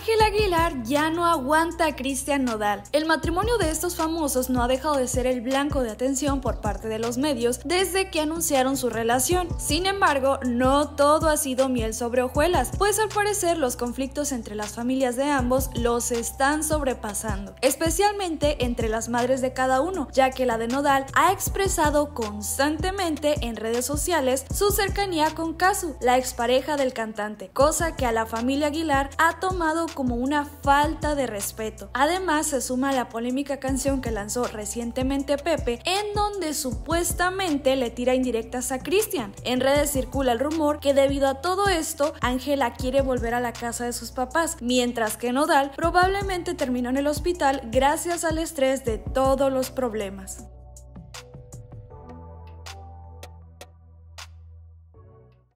Ángela Aguilar ya no aguanta a Cristian Nodal. El matrimonio de estos famosos no ha dejado de ser el blanco de atención por parte de los medios desde que anunciaron su relación. Sin embargo, no todo ha sido miel sobre hojuelas, pues al parecer los conflictos entre las familias de ambos los están sobrepasando, especialmente entre las madres de cada uno, ya que la de Nodal ha expresado constantemente en redes sociales su cercanía con Kazu, la expareja del cantante, cosa que a la familia Aguilar ha tomado como una falta de respeto. Además, se suma la polémica canción que lanzó recientemente Pepe, en donde supuestamente le tira indirectas a Cristian. En redes circula el rumor que debido a todo esto, Ángela quiere volver a la casa de sus papás, mientras que Nodal probablemente terminó en el hospital gracias al estrés de todos los problemas.